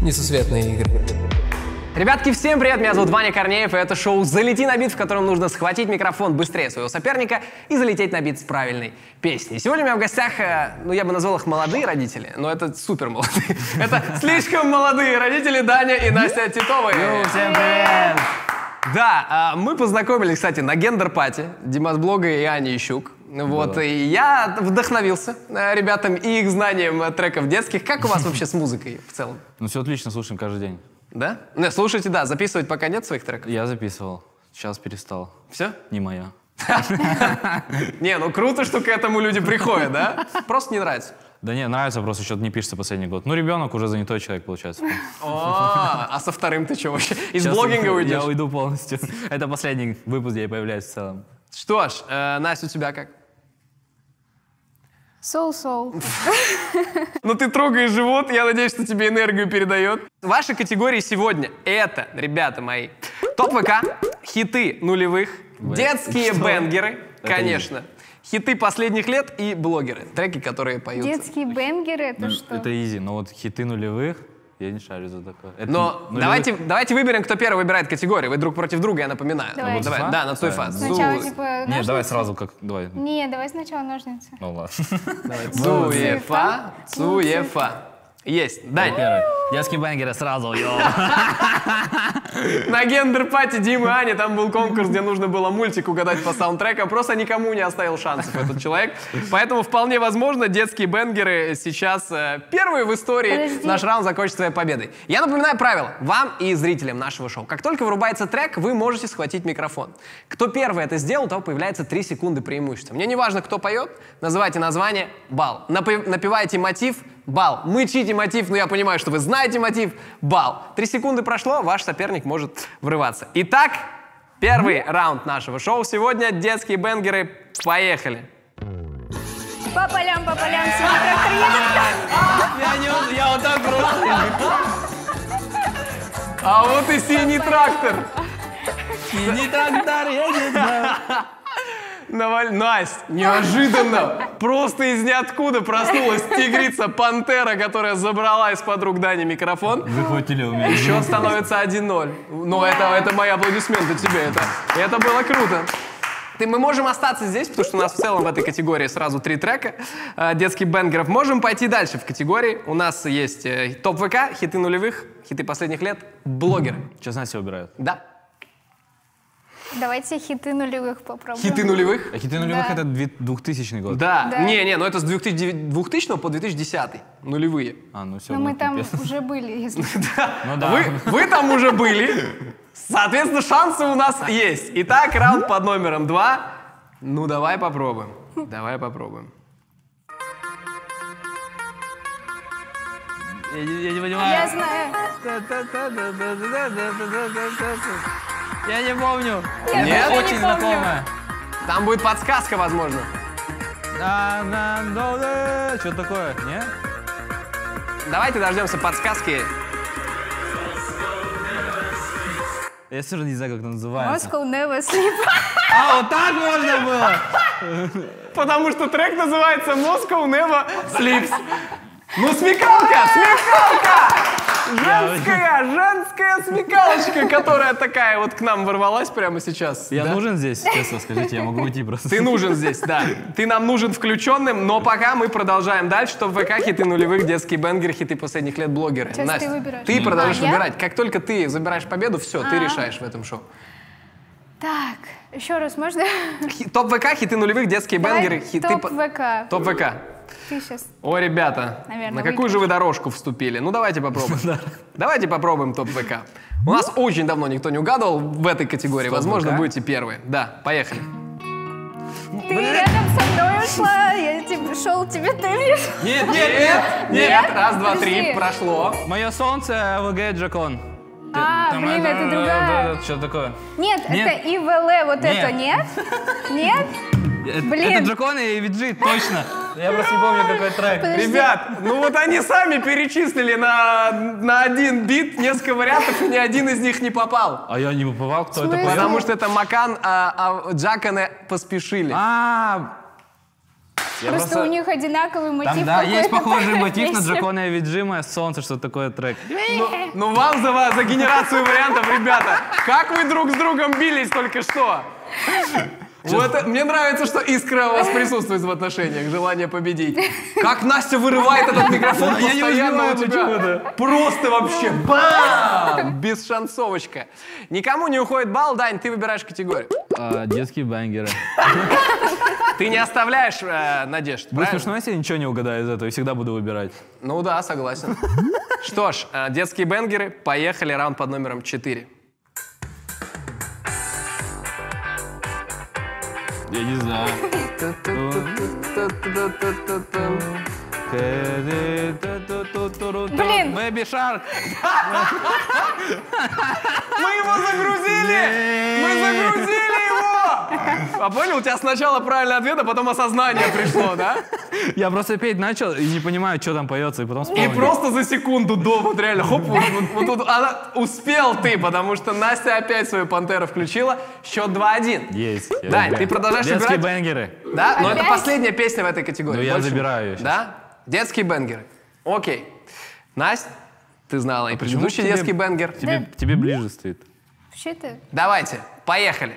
Несусветные игры. Ребятки, всем привет! Меня зовут Ваня Корнеев, и это шоу «Залети на бит», в котором нужно схватить микрофон быстрее своего соперника и залететь на бит с правильной песней. Сегодня у меня в гостях, э, ну, я бы назвал их молодые родители, но это супер молодые. Это слишком молодые родители Даня и Настя Титовы. Всем привет! Да, а, мы познакомились, кстати, на гендер-пати Димас Блога и Ани Ищук. Вот, и я вдохновился э, ребятам и их знанием э, треков детских. Как у вас вообще с музыкой в целом? Ну все отлично, слушаем каждый день. Да? Не, слушайте, да, записывать пока нет своих треков. Я записывал, сейчас перестал. Все? Не моя. Не, ну круто, что к этому люди приходят, да? Просто не нравится. Да не, нравится, просто что-то не пишется последний год. Ну, ребенок уже занятой человек, получается. О, а со вторым ты что вообще? Из блогинга Я уйдешь? уйду полностью. Это последний выпуск, где я появляюсь в целом. Что ж, э, Настя, у тебя как? Соу-соу. Ну ты трогаешь живот, я надеюсь, что тебе энергию передает. Ваши категории сегодня это, ребята мои, топ ВК, хиты нулевых, детские бенгеры, конечно, хиты последних лет и блогеры, треки, которые поются. Детские бенгеры, это Ну, что? Это изи, но вот хиты нулевых, я не шарю за такое. Это Но нулевых- давайте, давайте выберем, кто первый выбирает категорию. Вы друг против друга, я напоминаю. Давай. Ну, давай, да, на цуефа. Сначала, Цу- типа, Нет, давай ножницы? сразу как... Давай. Не, давай сначала ножницы. Ну ладно. Цуефа, цуефа. Есть. Дань, Первый. Детские бенгеры сразу, yo. на гендер-пати Димы и Ани там был конкурс, где нужно было мультик угадать по саундтрекам. Просто никому не оставил шансов этот человек. Поэтому вполне возможно, детские бенгеры сейчас э, первые в истории. Подожди. Наш раунд закончится своей победой. Я напоминаю правила вам и зрителям нашего шоу. Как только вырубается трек, вы можете схватить микрофон. Кто первый это сделал, того появляется 3 секунды преимущества. Мне не важно, кто поет, называйте название бал. Напи- напевайте мотив бал. Мычите мотив, но я понимаю, что вы знаете мотив бал. Три секунды прошло, ваш соперник может врываться. Итак, первый раунд нашего шоу сегодня. Детские бенгеры. Поехали. По полям, по полям, синий. Я, не, я вот так просто. А вот и синий трактор. Синий трактор едет. Наваль... Насть, неожиданно, просто из ниоткуда проснулась тигрица Пантера, которая забрала из-под рук Дани микрофон. Выхватили у меня. Счет становится 1-0. Ну, это, это мои аплодисменты тебе. Это, это было круто. Ты, мы можем остаться здесь, потому что у нас в целом в этой категории сразу три трека э, детских бенгеров. Можем пойти дальше в категории. У нас есть э, топ ВК, хиты нулевых, хиты последних лет, блогеры. Сейчас Настя убирает. Да. Давайте хиты нулевых попробуем. Хиты нулевых? А хиты нулевых Да. это 2000 год. Да. Да. Не, не, ну это с 2000, 2000 по 2010. Нулевые. А, ну все. Но мы там уже были, если... Ну да. Вы, вы там уже были. Соответственно, шансы у нас есть. Итак, раунд под номером два. Ну, давай попробуем. Давай попробуем. Я, не- я не понимаю. Я знаю. Я не помню. Я Нет? не Очень помню. знакомая. Там будет подсказка, возможно. Что такое? Не? Давайте дождемся подсказки. Я все равно не знаю, как это называется. Moscow never sleep. А, вот так можно было? Потому что трек называется Moscow Never Sleeps. Ну, смекалка, смекалка! Женская, женская смекалочка, которая такая вот к нам ворвалась прямо сейчас. Я Да? нужен здесь? Честно скажите, я могу уйти просто. Ты нужен здесь, да. Ты нам нужен включенным, но пока мы продолжаем дальше, что в ВК хиты нулевых, детские бенгеры, хиты последних лет блогеры. Сейчас Настя, ты выбираешь. Ты продолжаешь А, я? выбирать. Как только ты забираешь победу, все, ты А. решаешь в этом шоу. Так, еще раз можно? Хи- Топ ВК, хиты нулевых, детские бенгеры, хиты... Топ ВК. Топ ВК. Ты сейчас. О, ребята, Наверное, на какую же вы дорожку вступили? Ну, давайте попробуем. Давайте попробуем топ ВК. У нас очень давно никто не угадывал в этой категории. Возможно, будете первые. Да, поехали. Ты рядом со мной ушла, я тебе шел, тебе ты видишь. Нет, Нет, нет, раз, два, три, прошло. Мое солнце, ВГ Джакон. А, блин, это другая. Что такое? Нет, Нет. это ИВЛ, вот Нет. это, нет? Нет? Это- Блин. Это Джакон и Виджи, точно. Я просто не помню, какой трек. Подожди. Ребят, ну вот они сами перечислили на, на один бит несколько вариантов, и ни один из них не попал. А я не попал, кто это поет? Потому что это Макан, а, а Джакане поспешили. А, Я Просто просто- у них одинаковый мотив Там, да, есть похожий по мотив на песне. Дракония Виджима, Солнце, что такое трек. Ну, ну вам за, вас, за генерацию вариантов, ребята. Как вы друг с другом бились только что? Вот мне нравится, что искра у вас присутствует в отношениях, желание победить. Как Настя вырывает этот микрофон Я не постоянно у тебя. Просто вообще бам! Бесшансовочка. Никому не уходит балл, Дань, ты выбираешь категорию. А, детские бангеры. Ты не оставляешь э, надежд, Будет правильно? смешно, если я ничего не угадаю из этого, и всегда буду выбирать. Ну да, согласен. Что ж, э, детские бенгеры, поехали, раунд под номером 4. Я не знаю. Блин. Бэби Шарк. Мы его загрузили! Мы загрузили его! А понял, у тебя сначала правильный ответ, а потом осознание пришло, да? Я просто петь начал и не понимаю, что там поется, и потом И вспомнил. просто за секунду до, вот реально, хоп, вот, вот- вот тут она, успел ты, потому что Настя опять свою пантеру включила. Счет 2-1. Есть. забираю. ты продолжаешь Детские выбирать? бэнгеры. Да? Но это Опять? последняя песня в этой категории. Ну, я Больше- забираю сейчас. Да? Детские бенгеры. Окей. Настя, ты знала и А предыдущий тебе- детский бенгер. Тебе, тебе ближе стоит. Вообще-то... Давайте, поехали.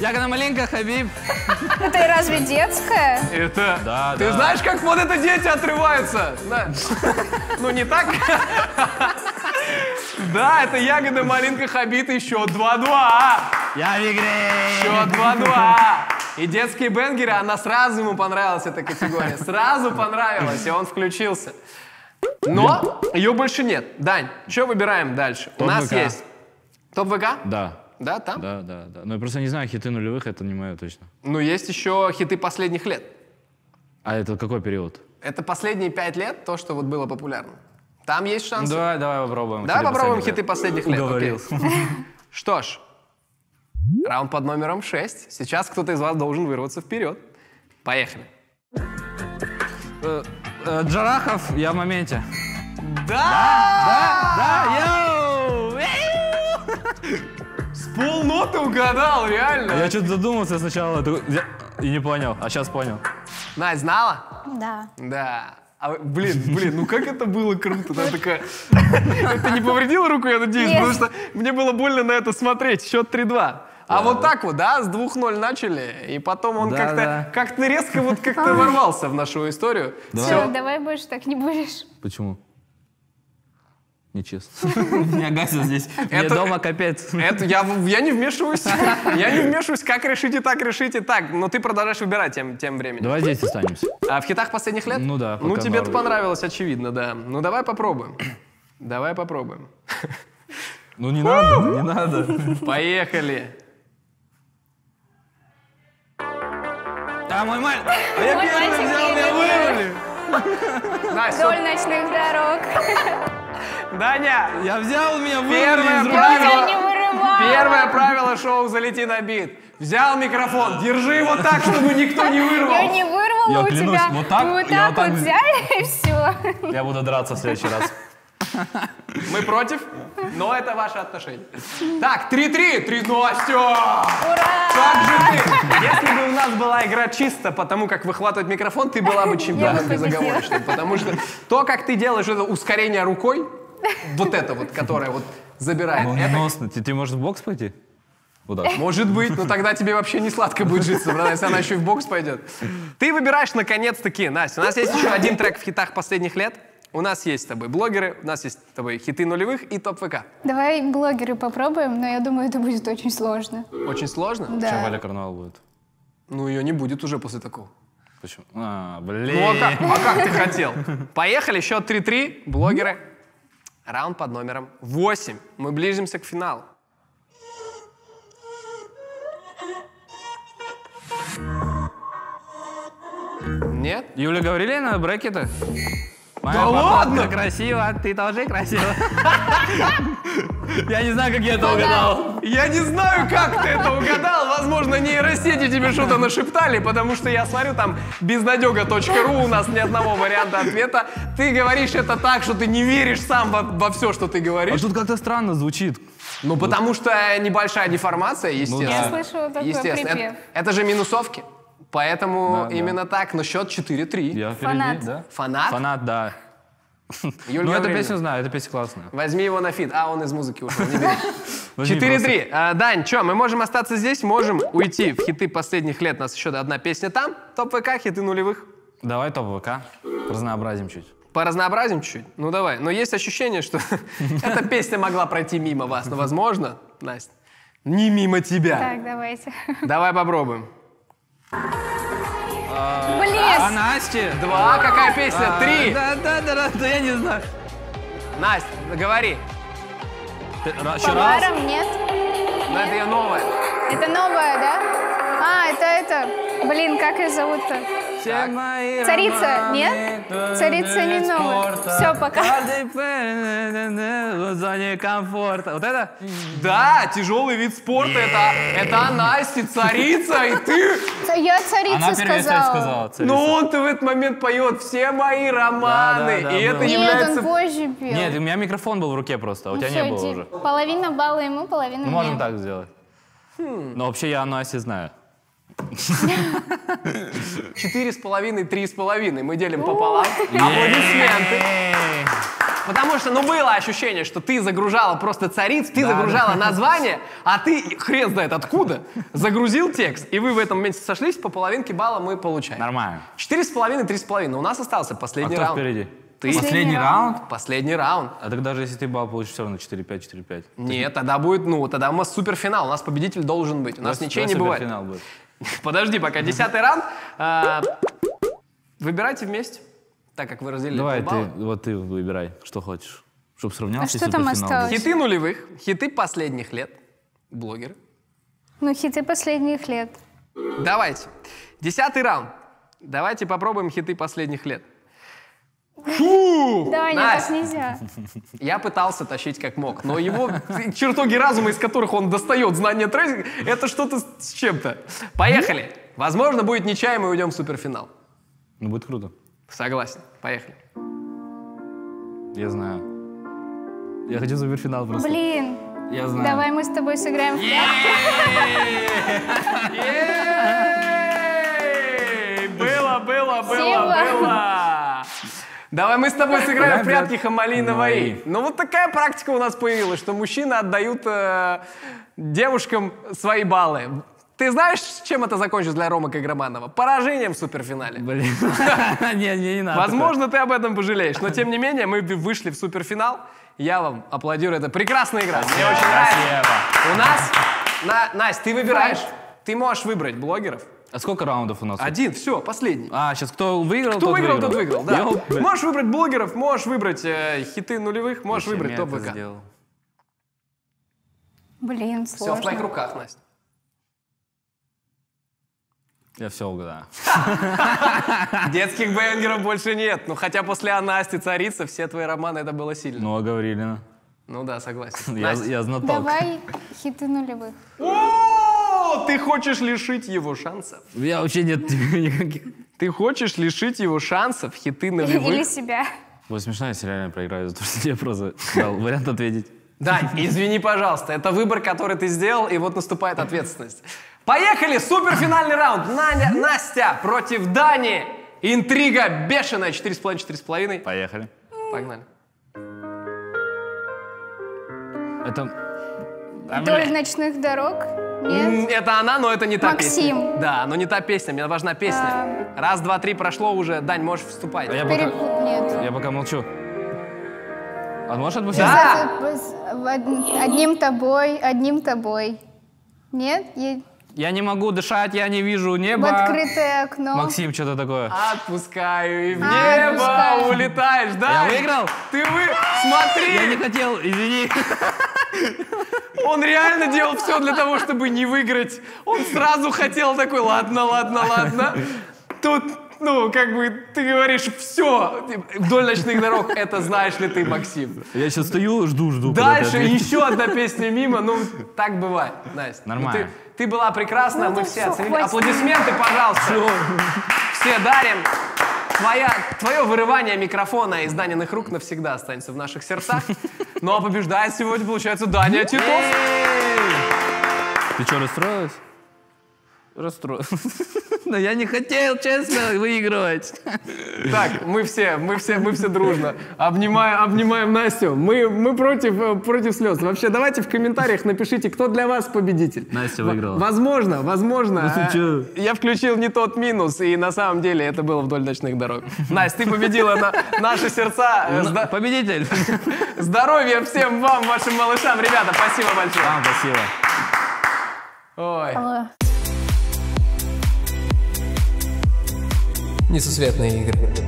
Ягода маленькая, Хабиб. Это разве детская? Это... Да, Ты да. знаешь, как вот это дети отрываются? Да. Ну, не так? Да, это ягода малинка хабит и счет 2-2. Я в игре. Счет 2-2. И детские бенгеры, она сразу ему понравилась, эта категория. Сразу понравилась, и он включился. Но ее больше нет. Дань, что выбираем дальше? У Топ нас ВК. есть топ ВК? Да. Да, там? Да, да, да. Но я просто не знаю, хиты нулевых, это не мое точно. Ну, есть еще хиты последних лет. А это какой период? Это последние пять лет, то, что вот было популярно. Там есть шансы. Давай, давай попробуем. Давай хиты попробуем хиты лет. последних лет. Уговорил. Что ж, раунд под номером 6. Сейчас кто-то из вас должен вырваться вперед. Поехали. Э, э, Джарахов, я в моменте. Да! Да, йоу! Полноты угадал, реально. Я что-то задумался сначала и не понял, а сейчас понял. Настя, знала? Да. Да. А, блин, блин, ну как это было круто. Она такая... Это не повредило руку, я надеюсь, потому что мне было больно на это смотреть. Счет 3-2. А вот так вот, да, с 2-0 начали, и потом он Да, как-то да. как резко вот как-то ворвался в нашу историю. Все, давай больше так не будешь. Почему? Нечестно. Меня гасят здесь. Мне дома капец. Это я, я не вмешиваюсь. Я не вмешиваюсь. Как решите, так решите. Так, но ты продолжаешь выбирать тем, тем временем. Давай здесь останемся. А в хитах последних лет? Ну да, Ну тебе это понравилось, очевидно, да. Ну давай попробуем. Давай попробуем. Ну не надо, не надо. Поехали. Да, мой маль. А я первый мальчик взял, меня вырвали. Вдоль ночных дорог. Даня, Я взял, меня Первое из рук. Я правило. Первое правило шоу «Залети на бит». Взял микрофон, держи его так, чтобы никто не Я вырвал. не вырвала Я у клянусь, тебя. вот так, вот я так вот вот так- взяли и все. Я буду драться в следующий раз. Мы против, но это ваше отношение. Так, 3-3, 3 Настя! Ура! Как же ты? Если бы у нас была игра чисто по тому, как выхватывать микрофон, ты была бы Я чемпионом безоговорочным. Потому что то, как ты делаешь это ускорение рукой, вот это вот, которое вот забирает, Ну, это неносно. Ты, ты можешь в бокс пойти? Вот так. может быть, но тогда тебе вообще не сладко будет житься, правда, если она еще и в бокс пойдет. Ты выбираешь наконец-таки, Настя. У нас есть еще один трек в хитах последних лет. У нас есть с тобой блогеры, у нас есть с тобой хиты нулевых и топ ВК. Давай блогеры попробуем, но я думаю, это будет очень сложно. Очень сложно? Да. Сейчас Валя Карнавал будет. Ну, ее не будет уже после такого. Почему? А, блин. Ну, а как, а как ты хотел? Поехали, счет 3-3, блогеры. Раунд под номером 8. Мы ближимся к финалу. Нет? Юля Гаврилина, брекеты? Моя Да ладно? красиво, ты тоже красиво. Я не знаю, как я это угадал. Я не знаю, как ты это угадал. Возможно, нейросети тебе что-то нашептали, потому что я смотрю, там безнадега.ру, у нас ни одного варианта ответа. Ты говоришь это так, что ты не веришь сам во, все, что ты А говоришь. тут как-то странно звучит. Ну, потому что небольшая деформация, естественно. Я слышу такой Естественно. припев. Это, это же минусовки. Поэтому Да, да. именно так. Но счет 4-3. Я впереди, Фанат. да? Фанат? Фанат, да. Юлия Ну, эту песню знаю, эта песня классная. Возьми его на feat. А, он из музыки ушел. не бери. Возьми 4-3. А, Дань, что, мы можем остаться здесь, можем уйти в хиты последних лет. У нас еще одна песня там. Топ ВК, хиты нулевых. Давай топ ВК, разнообразим чуть. По разнообразим чуть-чуть? Ну давай. Но есть ощущение, что эта песня могла пройти мимо вас. Но возможно, Настя, не мимо тебя. Так, давайте. Давай попробуем. Блин, А Насте? Два, какая песня? А, Три. Да, да, да, да, да, я не знаю. Настя, говори. Ты- Еще раз? нет? Но это ее новая. Это новая, да? А, это это. Блин, как ее зовут-то? Все Царица, нет? Царица не новая. Всё, пока. Каждый в зоне комфорта. Вот это? Да, тяжелый вид спорта. Это, это Настя, царица, и ты. Я царица Она первая сказала. сказала. царица. Ну он-то в этот момент поет все мои романы. Да, да, да, и это. Нет, является... он позже пел. Нет, у меня микрофон был в руке просто, а у Ну тебя всё, не было иди. уже. Половина балла ему, половина Ну, мне. можем так сделать. Но вообще я о Насте знаю. Четыре с половиной, три с половиной. Мы делим пополам. Аплодисменты. Потому что, ну, было ощущение, что ты загружала просто цариц, ты загружала название, а ты, хрен знает откуда, загрузил текст, и вы в этом моменте сошлись, по половинке балла мы получаем. Нормально. Четыре с половиной, три с половиной. У нас остался А последний кто раунд. впереди? Ты. Последний раунд? Последний раунд. А так даже если ты балл получишь, все равно 4-5, 4-5. Нет, тогда будет, ну, тогда у нас суперфинал. У нас победитель должен быть. У нас давай не бывает. суперфинал будет. Подожди, пока десятый раунд. А, Выбирайте вместе, так как вы разделили Давай ты, вот ты выбирай, что хочешь. Чтобы сравнялся А что там осталось? Хиты нулевых, хиты последних лет. Блогеры. Ну, хиты последних лет. Давайте. Десятый раунд. Давайте попробуем хиты последних лет. Фу! Да, нет, Настя, так нельзя. Я пытался тащить как мог, но его чертоги разума, из которых он достает знания трейдинга, это что-то с- чем-то. Поехали. Возможно, будет ничья, и уйдем в суперфинал. Ну, будет круто. Согласен. Поехали. Я знаю. Я хочу суперфинал просто. Блин, Я знаю. давай мы с тобой сыграем в! Было, было, было, было. Давай мы с тобой сыграем в прятки Хамали Наваи. Ну вот такая практика у нас появилась, что мужчины отдают э, девушкам свои баллы. Ты знаешь, чем это закончится для Ромы Каграманова? Поражением в суперфинале. Блин. Не, не, не надо. Возможно, ты об этом пожалеешь, но тем не менее мы вышли в суперфинал. Я вам аплодирую, это прекрасная игра. Мне очень нравится. У нас, На- Настя, ты выбираешь. Ты можешь выбрать блогеров. А сколько раундов у нас? Один, все, последний. А, сейчас кто выиграл, Кто тот выиграл, тот выиграл, да. Блин. Можешь выбрать блогеров, можешь выбрать э, хиты нулевых, можешь Зачем выбрать топ ВК. сделал? Блин, Все в твоих сложно. руках, Настя. Я все угадаю. Детских бенгеров больше нет. Ну, хотя после Анасти царица, все твои романы, это было сильно. Ну, а Гаврилина. Ну да, согласен. Я знаток. Давай хиты нулевых. Ты хочешь лишить его шансов? Я вообще нет никаких. Ты хочешь лишить его шансов, хиты Или нулевых? себя. Вот смешно, если реально проиграю за то, что я просто дал вариант ответить. Дань, извини, пожалуйста, это выбор, который ты сделал, и вот наступает ответственность. Поехали, суперфинальный раунд. Наня, Настя против Дани. Интрига бешеная, 4,5-4,5. Поехали. Погнали. Это... Вдоль ночных дорог? Нет? Это она, но это не та Максим. песня. Да, но не та песня, мне важна песня. Раз, два, три прошло уже. Дань, можешь вступать. а я, пока, Перепут нет. я пока молчу. А можешь отпустить? Да. В Одним тобой, одним тобой. Нет? Е- Я не могу дышать, я не вижу В неба. открытое окно. Максим, что-то такое. Отпускаю и в А, небо отпускаю. улетаешь. Да. Я выиграл? Ты вы... Смотри, Я не хотел, извини. Он реально делал все для того, чтобы не выиграть. Он сразу хотел такой, ладно, ладно, ладно. Тут, ну, как бы, ты говоришь, все, вдоль ночных дорог, это знаешь ли ты, Максим. Я сейчас стою, жду, жду. Дальше еще одна песня мимо, ну, так бывает, Настя. Ну, Нормально. ты, ты была прекрасна, Ну, мы все оценили. Аплодисменты, пожалуйста. Все дарим. Твоя, твое вырывание микрофона из Даниных рук навсегда останется в наших сердцах. Ну а побеждает сегодня, получается, Даня Титов. Ты что, расстроилась? Расстроилась. Но я не хотел, честно, выигрывать. Так, мы все, мы все, мы все дружно обнимаем, обнимаем Настю. Мы, мы против, э, против слез. Вообще, давайте в комментариях напишите, кто для вас победитель. Настя выиграла. Возможно, возможно. Ну э? Я включил не тот минус, и на самом деле это было вдоль ночных дорог. Настя, ты победила на наши сердца. Э, зда- Победитель. Здоровья всем вам, вашим малышам. Ребята, спасибо большое. Вам спасибо. Ой. Алло. Несусветные игры.